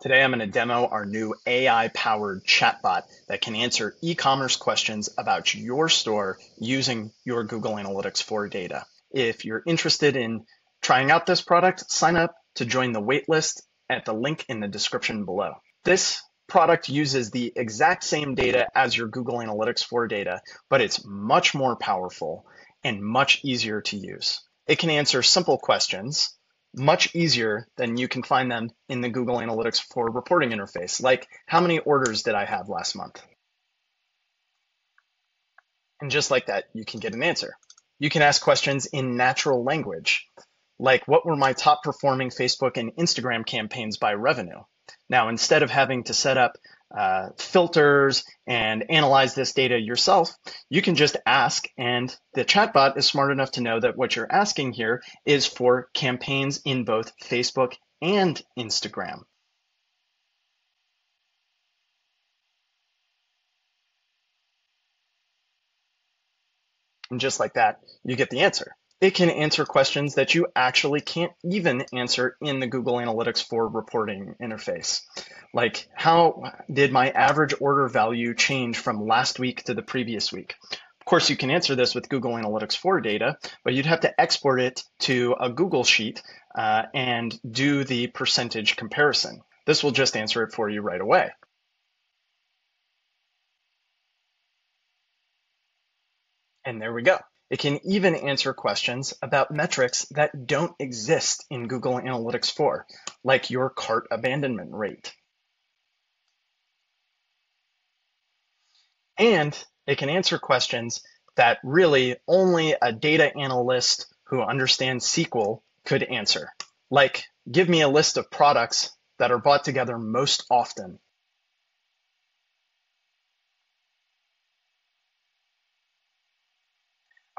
Today I'm going to demo our new AI powered chatbot that can answer e-commerce questions about your store using your Google Analytics 4 data. If you're interested in trying out this product, sign up to join the waitlist at the link in the description below. This product uses the exact same data as your Google Analytics 4 data, but it's much more powerful and much easier to use. It can answer simple questions much easier than you can find them in the Google Analytics 4 reporting interface, like how many orders did I have last month? And just like that, you can get an answer. You can ask questions in natural language, like what were my top performing Facebook and Instagram campaigns by revenue? Now, instead of having to set up uh, filters and analyze this data yourself, you can just ask, and the chatbot is smart enough to know that what you're asking here is for campaigns in both Facebook and Instagram. And just like that, you get the answer it can answer questions that you actually can't even answer in the Google Analytics 4 reporting interface. Like, how did my average order value change from last week to the previous week? Of course, you can answer this with Google Analytics 4 data, but you'd have to export it to a Google Sheet uh, and do the percentage comparison. This will just answer it for you right away. And there we go. It can even answer questions about metrics that don't exist in Google Analytics 4, like your cart abandonment rate. And it can answer questions that really only a data analyst who understands SQL could answer. Like, give me a list of products that are bought together most often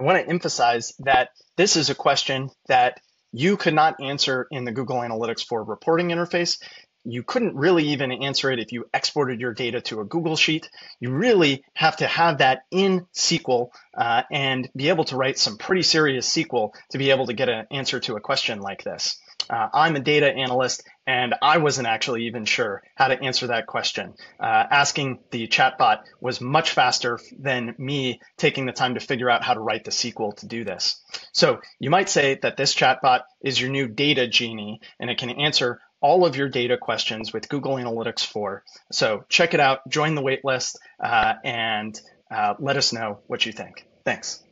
I want to emphasize that this is a question that you could not answer in the Google Analytics 4 reporting interface. You couldn't really even answer it if you exported your data to a Google Sheet. You really have to have that in SQL uh, and be able to write some pretty serious SQL to be able to get an answer to a question like this. Uh, I'm a data analyst, and I wasn't actually even sure how to answer that question. Uh, asking the chatbot was much faster than me taking the time to figure out how to write the SQL to do this. So you might say that this chatbot is your new data genie, and it can answer all of your data questions with Google Analytics 4. So check it out, join the waitlist, uh, and uh, let us know what you think. Thanks.